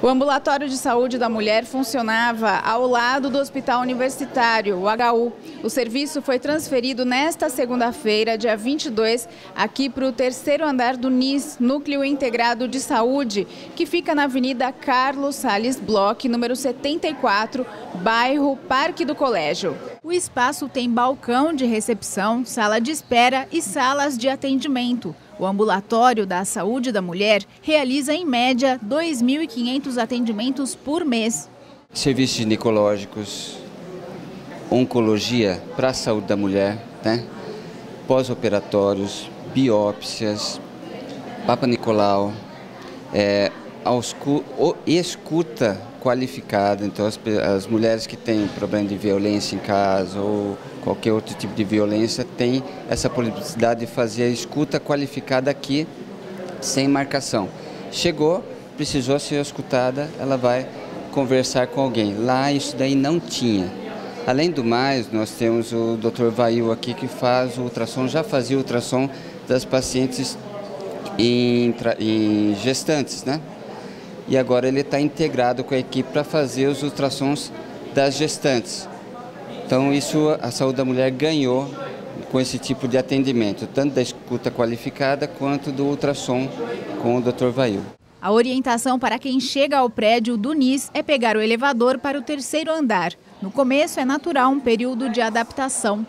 O ambulatório de saúde da mulher funcionava ao lado do Hospital Universitário, o HU. O serviço foi transferido nesta segunda-feira, dia 22, aqui para o terceiro andar do NIS, Núcleo Integrado de Saúde, que fica na Avenida Carlos Sales Bloch, número 74, bairro Parque do Colégio. O espaço tem balcão de recepção, sala de espera e salas de atendimento. O ambulatório da saúde da mulher realiza em média 2.500 atendimentos por mês. Serviços ginecológicos, oncologia para a saúde da mulher, né? pós-operatórios, biópsias, Papa Nicolau, é, escuta qualificada. Então, as, as mulheres que têm problema de violência em casa ou qualquer outro tipo de violência têm essa possibilidade de fazer a escuta qualificada aqui, sem marcação. Chegou, precisou ser escutada, ela vai conversar com alguém. Lá isso daí não tinha. Além do mais, nós temos o Dr. Vail aqui que faz o ultrassom, já fazia o ultrassom das pacientes em, em gestantes, né? E agora ele está integrado com a equipe para fazer os ultrassons das gestantes. Então isso a saúde da mulher ganhou com esse tipo de atendimento, tanto da escuta qualificada quanto do ultrassom com o Dr. Vail. A orientação para quem chega ao prédio do NIS é pegar o elevador para o terceiro andar. No começo é natural um período de adaptação.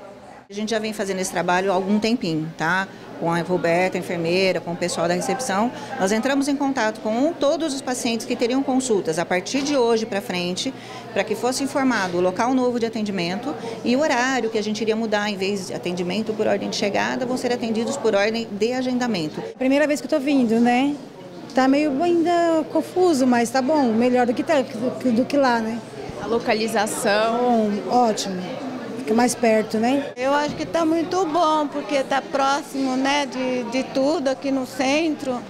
A gente já vem fazendo esse trabalho há algum tempinho, tá? Com a Roberta, a enfermeira, com o pessoal da recepção. Nós entramos em contato com todos os pacientes que teriam consultas a partir de hoje para frente, para que fosse informado o local novo de atendimento e o horário que a gente iria mudar, em vez de atendimento por ordem de chegada, vão ser atendidos por ordem de agendamento. Primeira vez que estou vindo, né? Tá meio ainda confuso, mas tá bom, melhor do que, tá, do que lá, né? A localização. Ótimo fica mais perto, né? Eu acho que está muito bom, porque está próximo né, de, de tudo aqui no centro.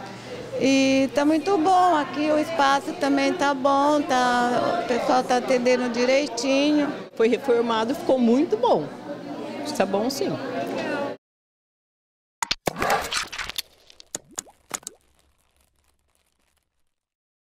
E está muito bom aqui, o espaço também está bom, tá, o pessoal está atendendo direitinho. Foi reformado, ficou muito bom. Está bom sim.